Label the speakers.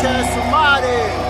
Speaker 1: Sanchez Sumari.